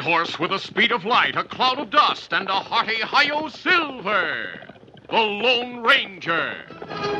horse with the speed of light, a cloud of dust, and a hearty hi-yo silver. The Lone Ranger.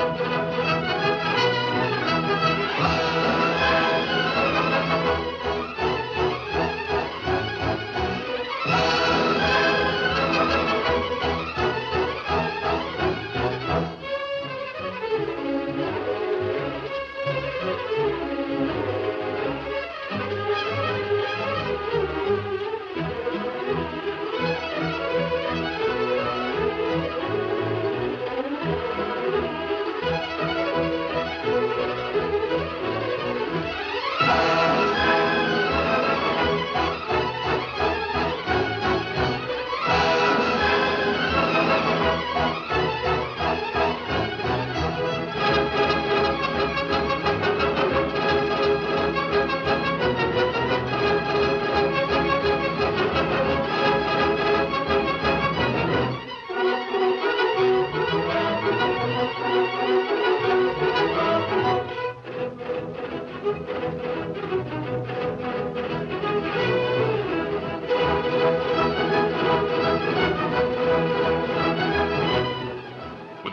With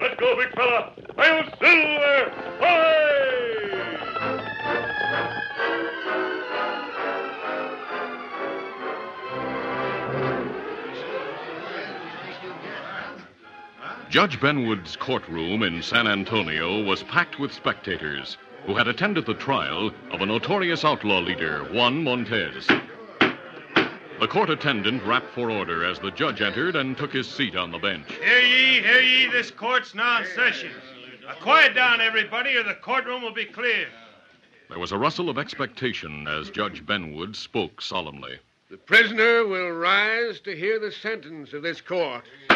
Let's go, big fella. Hi-yo Silver. Away! Judge Benwood's courtroom in San Antonio was packed with spectators who had attended the trial of a notorious outlaw leader, Juan Montez. The court attendant rapped for order as the judge entered and took his seat on the bench. Hear ye, hear ye, this court's now in session. Now, quiet down, everybody, or the courtroom will be clear. There was a rustle of expectation as Judge Benwood spoke solemnly. The prisoner will rise to hear the sentence of this court.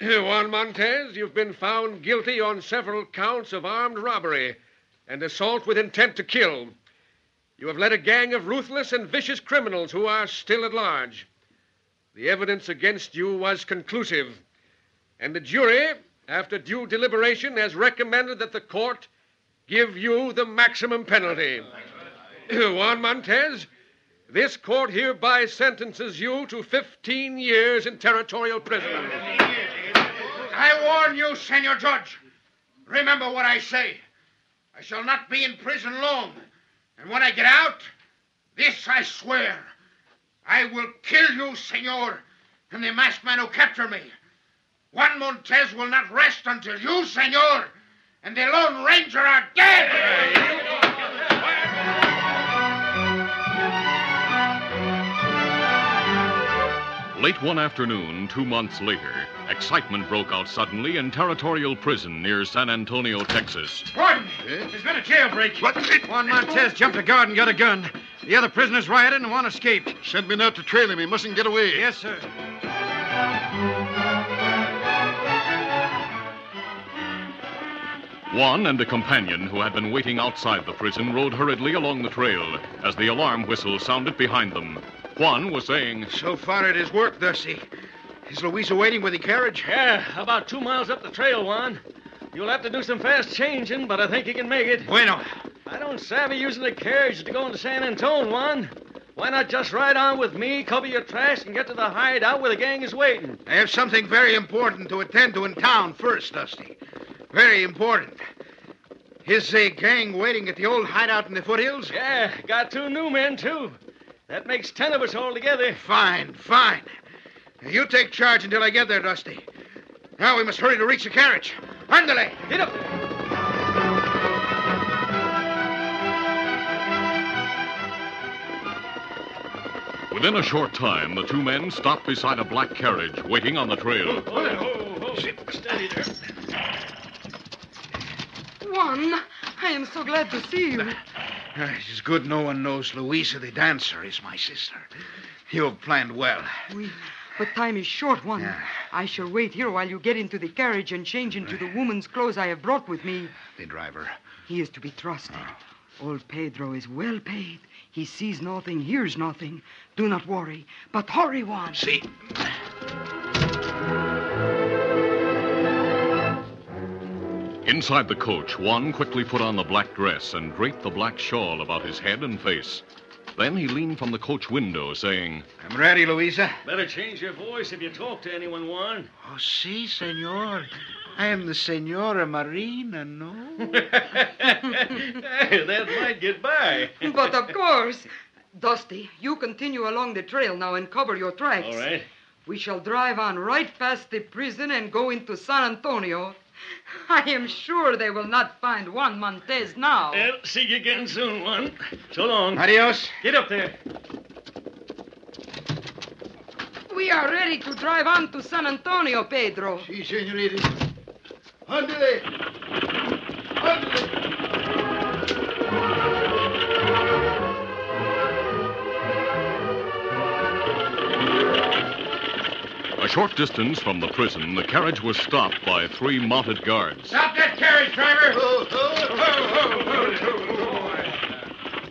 Juan Montez, you've been found guilty on several counts of armed robbery and assault with intent to kill. You have led a gang of ruthless and vicious criminals who are still at large. The evidence against you was conclusive, and the jury, after due deliberation, has recommended that the court give you the maximum penalty. Juan Montez, this court hereby sentences you to 15 years in territorial prison. I warn you, Senor Judge. Remember what I say. I shall not be in prison long. And when I get out, this I swear. I will kill you, senor, and the masked man who captured me. Juan Montez will not rest until you, senor, and the Lone Ranger are dead. Late one afternoon, two months later, excitement broke out suddenly in territorial prison near San Antonio, Texas. Gordon, there's been a jailbreak. What? Juan Montez jumped a guard and got a gun. The other prisoners rioted and one escaped. Send men out to trail him. He mustn't get away. Yes, sir. Juan and a companion who had been waiting outside the prison rode hurriedly along the trail as the alarm whistle sounded behind them. Juan was saying, So far it has worked, Dusty. Is Louisa waiting with the carriage? Yeah, about two miles up the trail, Juan. You'll have to do some fast changing, but I think you can make it. Bueno. I don't savvy using the carriage to go into San Antone, Juan. Why not just ride on with me, cover your tracks, and get to the hideout where the gang is waiting? I have something very important to attend to in town first, Dusty. Very important. Is the gang waiting at the old hideout in the foothills? Yeah, got two new men, too. That makes ten of us altogether. Fine, fine. You take charge until I get there, Dusty. Now we must hurry to reach the carriage. Andale! Get up there. Within a short time, the two men stopped beside a black carriage waiting on the trail. Steady there. Juan, I am so glad to see you. Uh, It's good no one knows Louisa the dancer is my sister. You've planned well. We, but time is short, Juan. Yeah. I shall wait here while you get into the carriage and change into the woman's clothes I have brought with me. The driver. He is to be trusted. Old Pedro is well paid. He sees nothing, hears nothing. Do not worry, but hurry, Juan. See? Inside the coach, Juan quickly put on the black dress and draped the black shawl about his head and face. Then he leaned from the coach window, saying, I'm ready, Louisa. Better change your voice if you talk to anyone, Juan. Oh, si, senor. I am the Senora Marina, no? that might get by. But of course. Dusty, you continue along the trail now and cover your tracks. All right. We shall drive on right past the prison and go into San Antonio. I am sure they will not find Juan Montez now. Well, see you again soon, Juan. So long. Adios. Get up there. We are ready to drive on to San Antonio, Pedro. Si, senorita. Andale. Andale. Short distance from the prison, the carriage was stopped by three mounted guards. Stop that carriage, driver.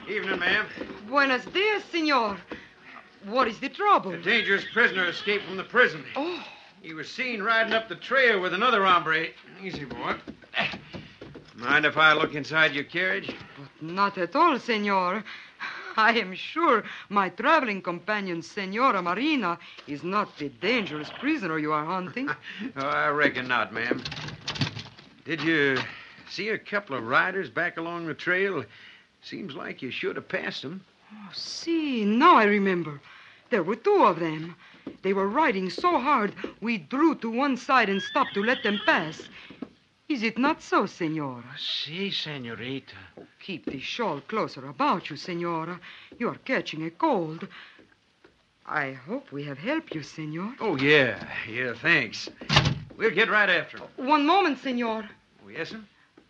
Evening, ma'am. Buenos dias, senor. What is the trouble? A dangerous prisoner escaped from the prison. Oh, He was seen riding up the trail with another hombre. Easy, boy. Mind if I look inside your carriage? not at all, senor. I am sure my traveling companion, Senora Marina, is not the dangerous prisoner you are hunting. Oh, I reckon not, ma'am. Did you see a couple of riders back along the trail? Seems like you should have passed them. Oh, see, now I remember. There were two of them. They were riding so hard, we drew to one side and stopped to let them pass. Is it not so, senora? Si, senorita. Keep the shawl closer about you, senora. You are catching a cold. I hope we have helped you, senor. Oh, yeah. Yeah, thanks. We'll get right after them. One moment, senor. Oh, yes, sir?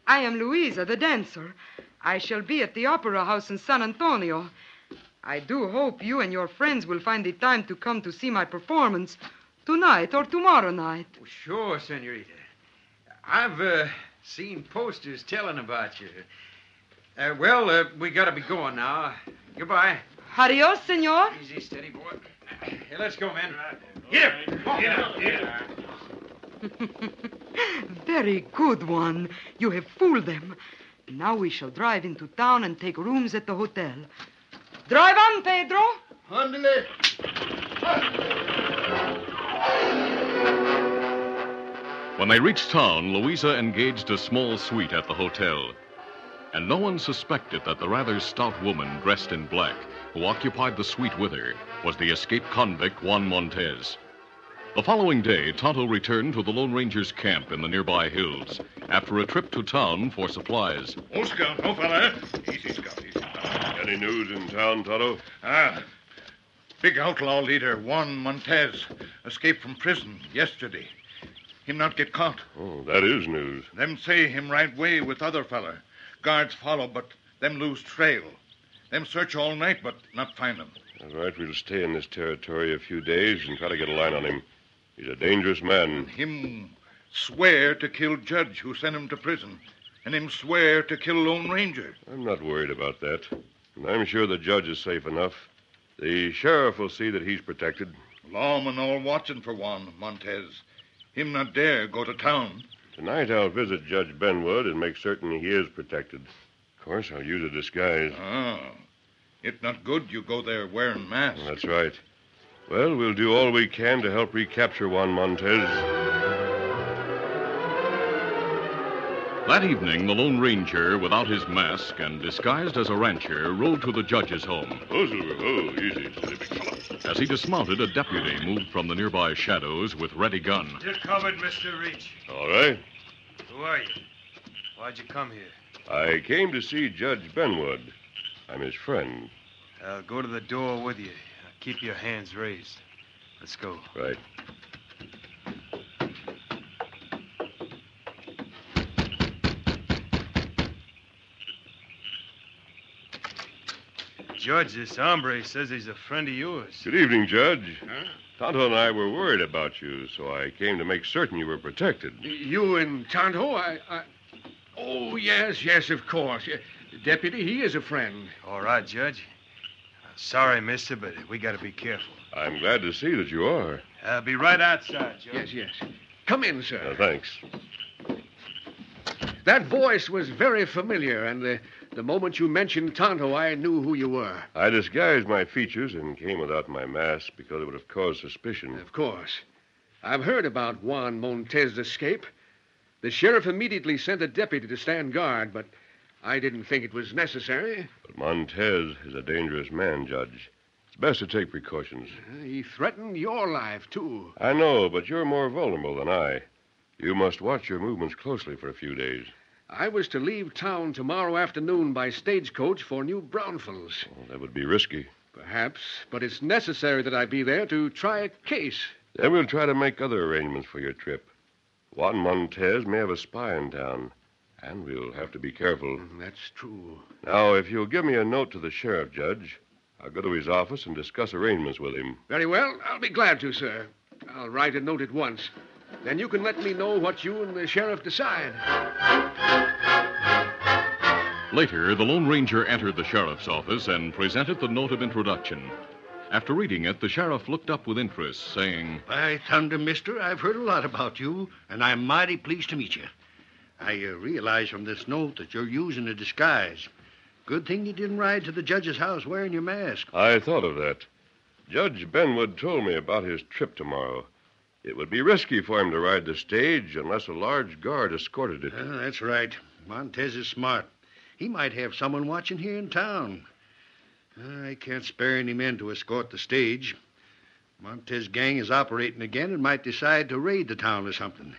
I am Luisa, the dancer. I shall be at the Opera House in San Antonio. I do hope you and your friends will find the time to come to see my performance tonight or tomorrow night. Oh, sure, senorita. I've uh, seen posters telling about you. Uh, well, uh, we gotta be going now. Goodbye. Adios, senor. Easy, steady, boy. Hey, let's go, man. Get up. Get up. Get up. Very good one. You have fooled them. Now we shall drive into town and take rooms at the hotel. Drive on, Pedro. Andale. When they reached town, Louisa engaged a small suite at the hotel. And no one suspected that the rather stout woman dressed in black, who occupied the suite with her, was the escaped convict Juan Montez. The following day, Tonto returned to the Lone Ranger's camp in the nearby hills after a trip to town for supplies. Oh, Scout. Oh, fella. Easy, Scout. Easy. Any news in town, Tonto? Ah. Big outlaw leader Juan Montez escaped from prison yesterday. Him not get caught. Oh, that is news. Them say him right way with other fella. Guards follow, but them lose trail. Them search all night, but not find him. All right, we'll stay in this territory a few days and try to get a line on him. He's a dangerous man. Him swear to kill Judge who sent him to prison, and him swear to kill Lone Ranger. I'm not worried about that. And I'm sure the judge is safe enough. The sheriff will see that he's protected. Lawmen all watching for Juan Montez. Him not dare go to town. Tonight I'll visit Judge Benwood and make certain he is protected. Of course, I'll use a disguise. Ah, it not good you go there wearing mask. That's right. Well, we'll do all we can to help recapture Juan Montez. That evening, the Lone Ranger, without his mask and disguised as a rancher, rode to the judge's home. Oh, Silver. Oh, easy, steady, big fella. As he dismounted, a deputy moved from the nearby shadows with ready gun. You're covered, Mr. Reach. All right. Who are you? Why'd you come here? I came to see Judge Benwood. I'm his friend. I'll go to the door with you. I'll Keep your hands raised. Let's go. Right. Judge, this hombre says he's a friend of yours. Good evening, Judge. Tonto and I were worried about you, so I came to make certain you were protected. You and Tonto, I, I. Oh, yes, yes, of course. Deputy, he is a friend. All right, Judge. Uh, sorry, mister, but we gotta be careful. I'm glad to see that you are. I'll be right outside, Judge. Yes, yes. Come in, sir. Uh, thanks. That voice was very familiar, and the, the moment you mentioned Tonto, I knew who you were. I disguised my features and came without my mask because it would have caused suspicion. Of course. I've heard about Juan Montez's escape. The sheriff immediately sent a deputy to stand guard, but I didn't think it was necessary. But Montez is a dangerous man, Judge. It's best to take precautions. Uh, He threatened your life, too. I know, but you're more vulnerable than I. You must watch your movements closely for a few days. I was to leave town tomorrow afternoon by stagecoach for New Braunfels. Well, that would be risky. Perhaps, but it's necessary that I be there to try a case. Then we'll try to make other arrangements for your trip. Juan Montez may have a spy in town, and we'll have to be careful. Mm, That's true. Now, if you'll give me a note to the sheriff, Judge, I'll go to his office and discuss arrangements with him. Very well. I'll be glad to, sir. I'll write a note at once. Then you can let me know what you and the sheriff decide. Later, the Lone Ranger entered the sheriff's office and presented the note of introduction. After reading it, the sheriff looked up with interest, saying, By thunder, mister, I've heard a lot about you, and I'm mighty pleased to meet you. I uh, realize from this note that you're using a disguise. Good thing you didn't ride to the judge's house wearing your mask. I thought of that. Judge Benwood told me about his trip tomorrow. It would be risky for him to ride the stage unless a large guard escorted it. Uh, that's right. Montez is smart. He might have someone watching here in town. I can't spare any men to escort the stage. Montez's gang is operating again and might decide to raid the town or something.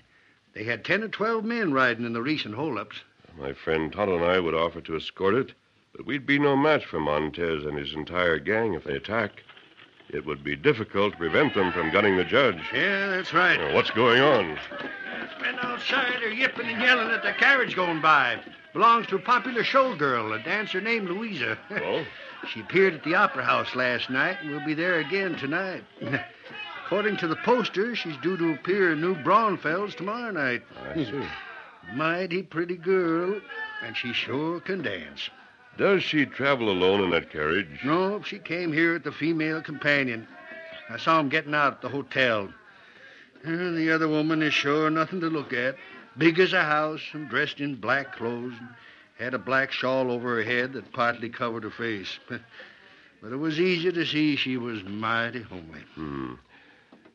They had 10 or 12 men riding in the recent holdups. My friend Tonto and I would offer to escort it, but we'd be no match for Montez and his entire gang if they attack. It would be difficult to prevent them from gunning the judge. Yeah, that's right. Now, what's going on? There's men outside are yipping and yelling at the carriage going by. Belongs to a popular showgirl, a dancer named Louisa. Oh? She appeared at the Opera House last night and will be there again tonight. According to the poster, she's due to appear in New Braunfels tomorrow night. I see. Mighty pretty girl, and she sure can dance. Does she travel alone in that carriage? No, she came here with the female companion. I saw him getting out at the hotel. Uh, the other woman is sure nothing to look at. Big as a house and dressed in black clothes and had a black shawl over her head that partly covered her face. but it was easy to see she was mighty homely. Hmm.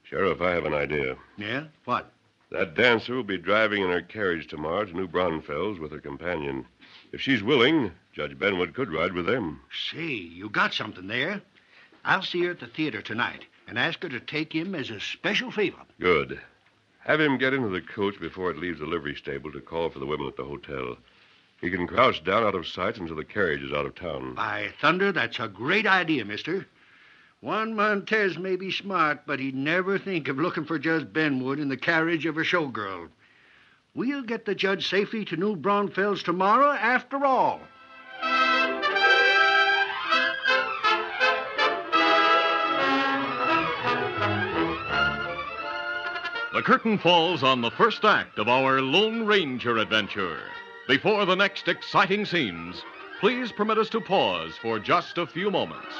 Sheriff, I have an idea. Yeah? What? That dancer will be driving in her carriage tomorrow to New Braunfels with her companion. If she's willing, Judge Benwood could ride with them. Say, you got something there. I'll see her at the theater tonight and ask her to take him as a special favor. Good. Have him get into the coach before it leaves the livery stable to call for the women at the hotel. He can crouch down out of sight until the carriage is out of town. By thunder, that's a great idea, mister. Juan Montez may be smart, but he'd never think of looking for Judge Benwood in the carriage of a showgirl. We'll get the judge safely to New Braunfels tomorrow, after all. The curtain falls on the first act of our Lone Ranger adventure. Before the next exciting scenes, please permit us to pause for just a few moments.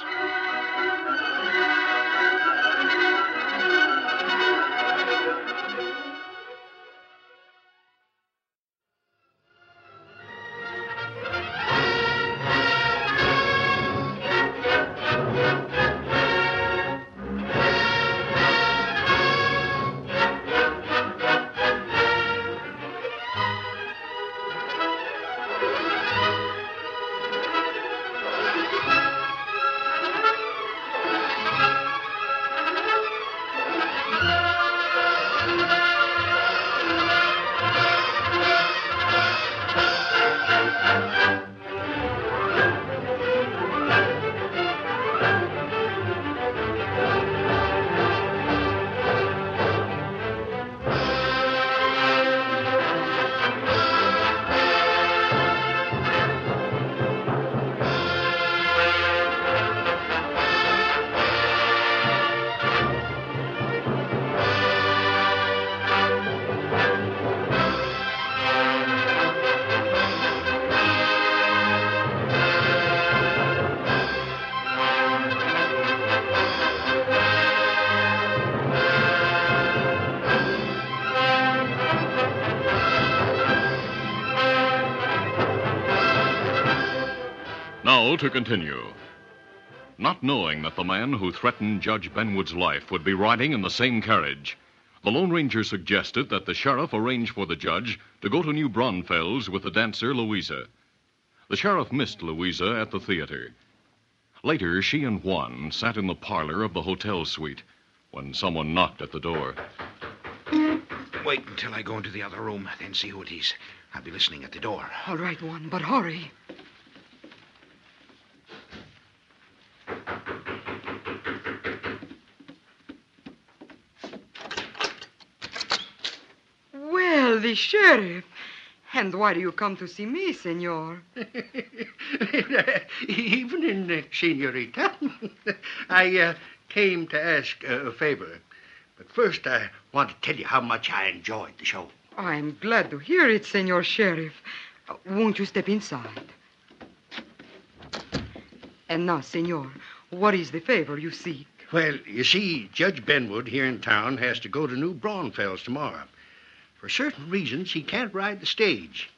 To continue. Not knowing that the man who threatened Judge Benwood's life would be riding in the same carriage, the Lone Ranger suggested that the sheriff arrange for the judge to go to New Braunfels with the dancer Louisa. The sheriff missed Louisa at the theater. Later, she and Juan sat in the parlor of the hotel suite when someone knocked at the door. Wait until I go into the other room, then see who it is. I'll be listening at the door. All right, Juan, but hurry. Well, the sheriff. And why do you come to see me, senor? Evening, uh, senorita. I uh, came to ask uh, a favor. But first, I want to tell you how much I enjoyed the show. I'm glad to hear it, senor sheriff. Uh, won't you step inside? And now, senor, what is the favor you seek? Well, you see, Judge Benwood here in town has to go to New Braunfels tomorrow. For certain reasons, he can't ride the stage.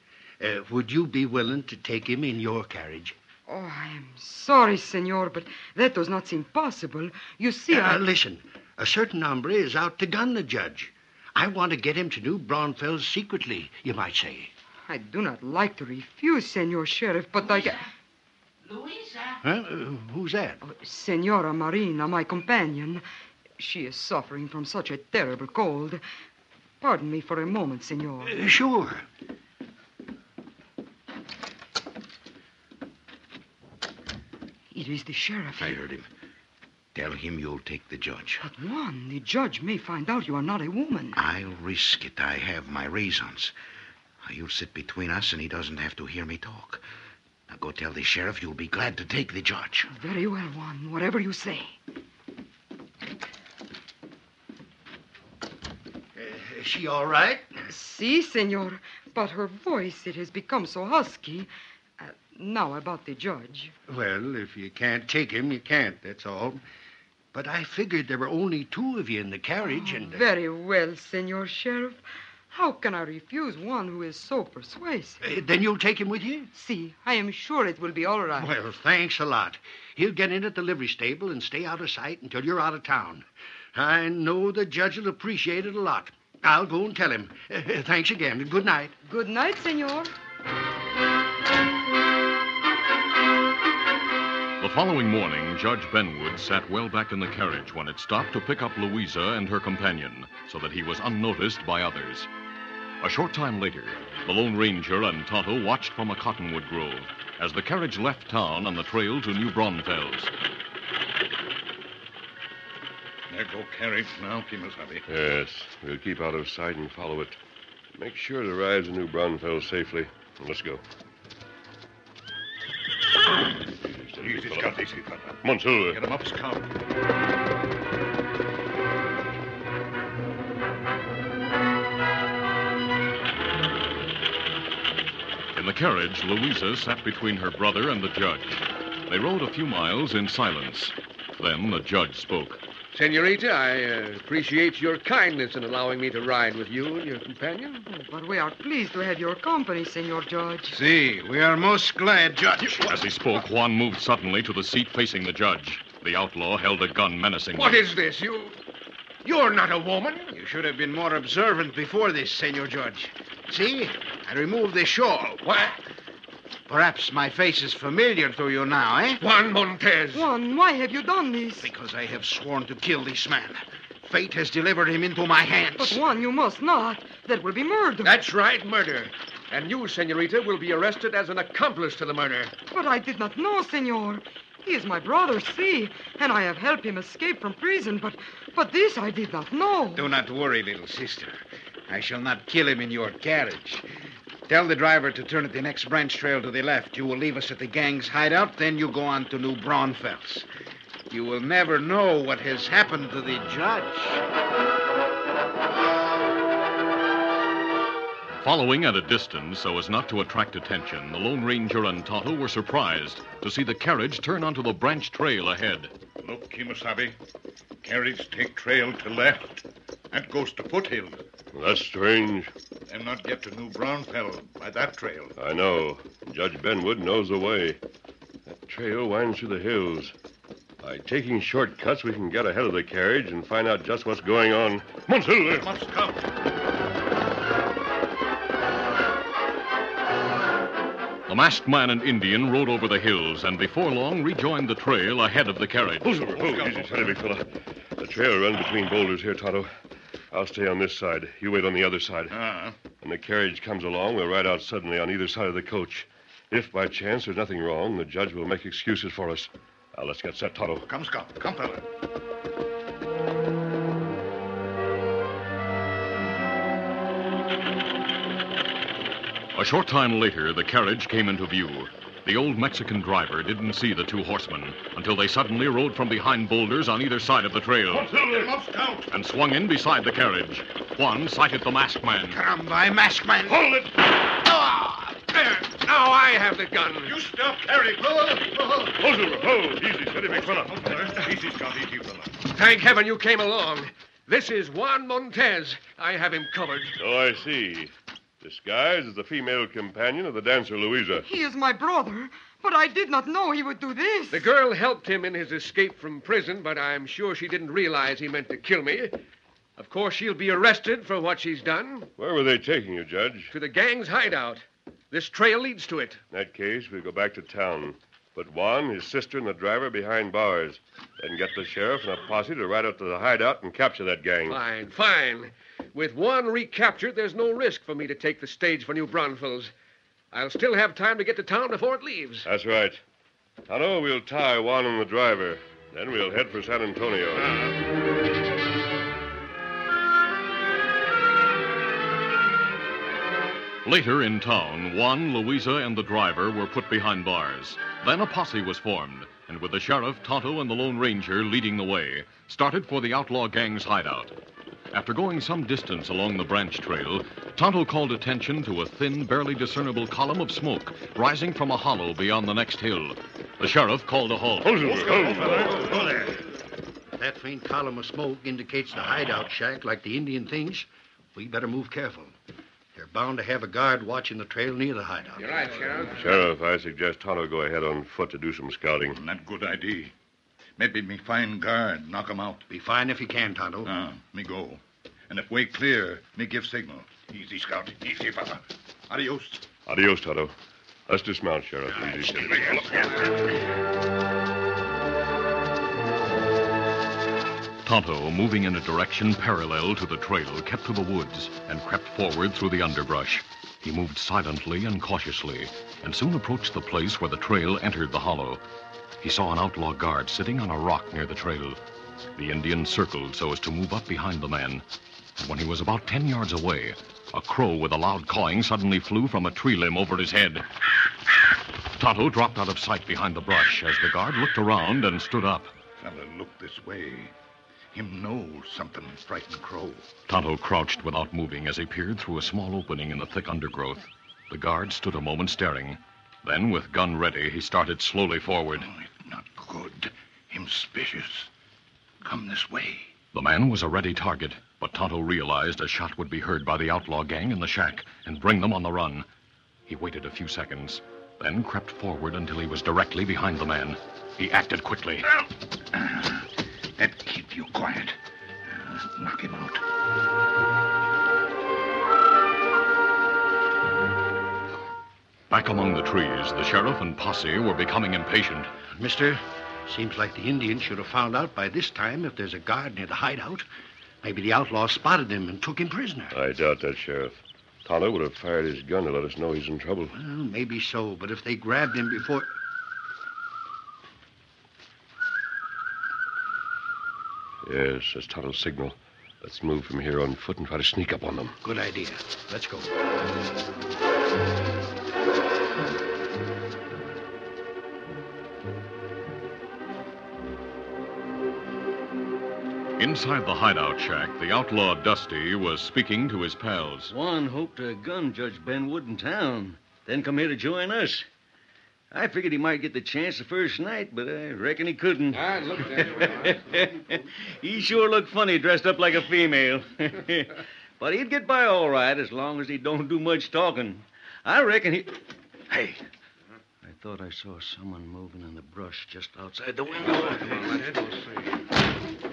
Uh, would you be willing to take him in your carriage? Oh, I am sorry, senor, but that does not seem possible. You see, Uh, I... listen, a certain hombre is out to gun the judge. I want to get him to New Braunfels secretly, you might say. I do not like to refuse, senor sheriff, but I... Luisa? Huh? Uh, who's that? Senora Marina, my companion. She is suffering from such a terrible cold. Pardon me for a moment, senor. Uh, sure. It is the sheriff. I heard him. Tell him you'll take the judge. But, Juan, the judge may find out you are not a woman. I'll risk it. I have my reasons. You'll sit between us, and he doesn't have to hear me talk. Now go tell the sheriff you'll be glad to take the judge. Very well, Juan. Whatever you say. Is she all right? Si, senor. But her voice, it has become so husky. Uh, now about the judge. Well, if you can't take him, you can't, that's all. But I figured there were only two of you in the carriage, and. uh, Very well, senor sheriff. How can I refuse one who is so persuasive? uh, then you'll take him with you? See, I am sure it will be all right. Well, thanks a lot. He'll get in at the livery stable and stay out of sight until you're out of town. I know the judge will appreciate it a lot. I'll go and tell him. Uh, thanks again. Good night. Good night, senor. The following morning, Judge Benwood sat well back in the carriage when it stopped to pick up Louisa and her companion so that he was unnoticed by others. A short time later, the Lone Ranger and Tonto watched from a cottonwood grove as the carriage left town on the trail to New Braunfels. There go carriage now, Kemo Sabe. Yes, we'll keep out of sight and follow it. Make sure it arrives in New Braunfels safely. Let's go. Easy, Scout, easy, fella. Come on, Silver. Get him up, Scout. In the carriage, Louisa sat between her brother and the judge. They rode a few miles in silence. Then the judge spoke. Senorita, I uh, appreciate your kindness in allowing me to ride with you and your companion. Oh, but we are pleased to have your company, senor judge. See, we are most glad, Judge. As he spoke, Juan moved suddenly to the seat facing the judge. The outlaw held a gun menacingly. What is this? You. You're not a woman. You should have been more observant before this, Senor Judge. See, I removed the shawl. What? Perhaps my face is familiar to you now, eh? Juan Montez. Juan, why have you done this? Because I have sworn to kill this man. Fate has delivered him into my hands. But, Juan, you must not. That will be murder. That's right, murder. And you, Senorita, will be arrested as an accomplice to the murder. But I did not know, senor. He is my brother, see, and I have helped him escape from prison, but but this I did not know. Do not worry, little sister. I shall not kill him in your carriage. Tell the driver to turn at the next branch trail to the left. You will leave us at the gang's hideout, then you go on to New Braunfels. You will never know what has happened to the judge. Following at a distance so as not to attract attention, the Lone Ranger and Tonto were surprised to see the carriage turn onto the branch trail ahead. Look, Kemo Sabe. Carriage take trail to left. That goes to Foothill. That's strange. Them not get to New Braunfels by that trail. I know. Judge Benwood knows the way. That trail winds through the hills. By taking shortcuts, we can get ahead of the carriage and find out just what's going on. Monsieur! Must come. The masked man and Indian rode over the hills and before long rejoined the trail ahead of the carriage. Oh, oh, easy, steady, big fella. The trail runs between boulders here, Tonto. I'll stay on this side. You wait on the other side. Ah, When the carriage comes along, we'll ride out suddenly on either side of the coach. If by chance there's nothing wrong, the judge will make excuses for us. Now let's get set, Tonto. come, Scout. Come, fella. A short time later, the carriage came into view. The old Mexican driver didn't see the two horsemen until they suddenly rode from behind boulders on either side of the trail and swung in beside the carriage. Juan sighted the masked man. Caramba, masked man. Hold it. Ah, There! Now I have the gun. You stop carrying. Oh, oh, Oh, Silver, oh, easy, steady, big fella. oh. Easy, Scout. Easy, fella. Thank heaven you came along. This is Juan Montez. I have him covered. So I see. Disguised as the female companion of the dancer Louisa. He is my brother, but I did not know he would do this. The girl helped him in his escape from prison, but I'm sure she didn't realize he meant to kill me. Of course, she'll be arrested for what she's done. Where were they taking you, Judge? To the gang's hideout. This trail leads to it. In that case, we'll go back to town. Put Juan, his sister, and the driver behind bars. Then get the sheriff and a posse to ride out to the hideout and capture that gang. Fine, fine. With Juan recaptured, there's no risk for me to take the stage for New Braunfels. I'll still have time to get to town before it leaves. That's right. Tonto, we'll tie Juan and the driver. Then we'll head for San Antonio. Later in town, Juan, Louisa, and the driver were put behind bars. Then a posse was formed, and with the sheriff, Tonto, and the Lone Ranger leading the way, started for the outlaw gang's hideout. After going some distance along the branch trail, Tonto called attention to a thin, barely discernible column of smoke rising from a hollow beyond the next hill. The sheriff called a halt. Silver. Go there. That faint column of smoke indicates the hideout shack like the Indian thinks. We better move careful. They're bound to have a guard watching the trail near the hideout. You're right, Sheriff. Sheriff, I suggest Tonto go ahead on foot to do some scouting. Not good idea. Maybe me find guard, knock 'em out. Be fine if you can, Tonto. Ah, me go. And if way clear, me give signal. Easy, Scout. Easy, fella. Adios. Adios, Tonto. Let's dismount, Sheriff. Easy, steady, big fella. Tonto, moving in a direction parallel to the trail, kept to the woods and crept forward through the underbrush. He moved silently and cautiously and soon approached the place where the trail entered the hollow. He saw an outlaw guard sitting on a rock near the trail. The Indian circled so as to move up behind the man. And when he was about ten yards away, a crow with a loud cawing suddenly flew from a tree limb over his head. Tonto dropped out of sight behind the brush as the guard looked around and stood up. Fella, look this way. Him knows something frightened Crow. Tonto crouched without moving as he peered through a small opening in the thick undergrowth. The guard stood a moment staring. Then, with gun ready, he started slowly forward. Oh, it's not good. Him suspicious. Come this way. The man was a ready target, but Tonto realized a shot would be heard by the outlaw gang in the shack and bring them on the run. He waited a few seconds, then crept forward until he was directly behind the man. He acted quickly. That keep you quiet. Uh, knock him out. Back among the trees, the sheriff and posse were becoming impatient. Mister, seems like the Indians should have found out by this time if there's a guard near the hideout. Maybe the outlaw spotted him and took him prisoner. I doubt that, Sheriff. Tonto would have fired his gun to let us know he's in trouble. Well, maybe so, but if they grabbed him before. Yes, that's Tonto's signal. Let's move from here on foot and try to sneak up on them. Good idea. Let's go. Inside the hideout shack, the outlaw Dusty was speaking to his pals. Juan hoped to gun Judge Benwood in town, then come here to join us. I figured he might get the chance the first night, but I reckon he couldn't. I looked at he sure looked funny dressed up like a female. but he'd get by all right as long as he don't do much talking. I reckon he. Hey, I thought I saw someone moving in the brush just outside the window. Oh,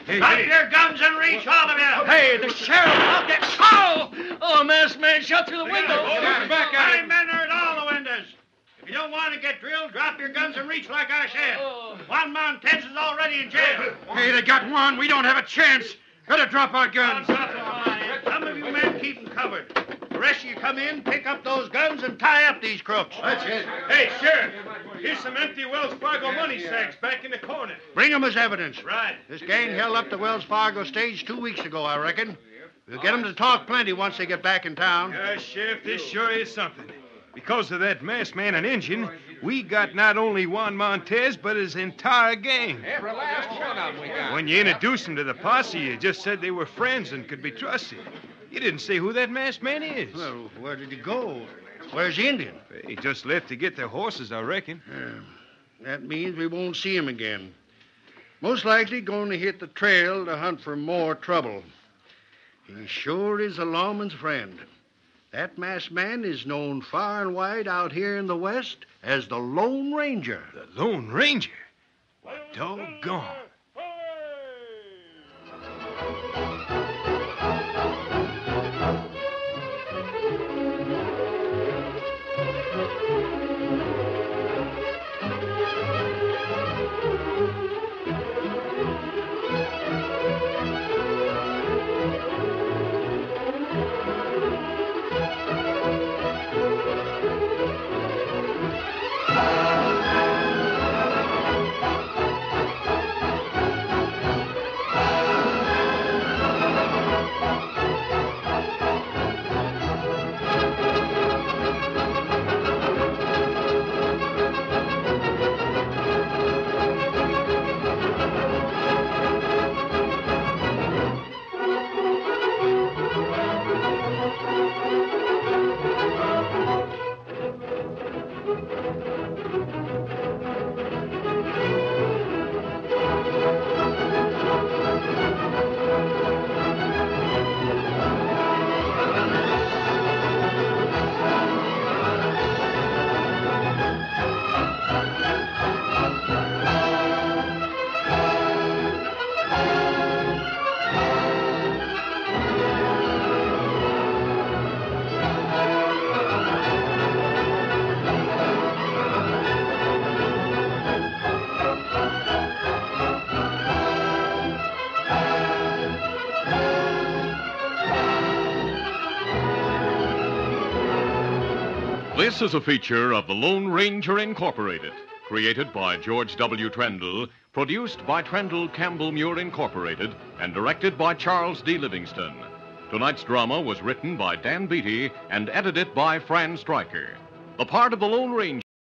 hey, Drop hey. your guns and reach, all of you. Hey, the sheriff! I'll get. Oh! Oh, a masked man shot through the window. back at My men are at all the windows. If you don't want to get drilled, drop your guns and reach like I said. Juan Montez is already in jail. Hey, they got one. We don't have a chance. Better drop our guns. Some of you men keep them covered. The rest of you come in, pick up those guns, and tie up these crooks. That's it. Hey, Sheriff, here's some empty Wells Fargo money sacks back in the corner. Bring 'em as evidence. Right. This gang held up the Wells Fargo stage two weeks ago, I reckon. We'll get 'em to talk plenty once they get back in town. Uh, Sheriff, this sure is something. Because of that masked man and engine, we got not only Juan Montez, but his entire gang. Every last one of them we got. When you introduced them to the posse, you just said they were friends and could be trusted. You didn't say who that masked man is. Well, where did he go? Where's the Indian? He just left to get their horses, I reckon. That means we won't see him again. Most likely going to hit the trail to hunt for more trouble. He sure is a lawman's friend. That masked man is known far and wide out here in the West as the Lone Ranger. The Lone Ranger? Doggone. Is a feature of the Lone Ranger Incorporated, created by George W. Trendle, produced by Trendle Campbell Muir Incorporated, and directed by Charles D. Livingston. Tonight's drama was written by Dan Beattie and edited by Fran Stryker. The part of the Lone Ranger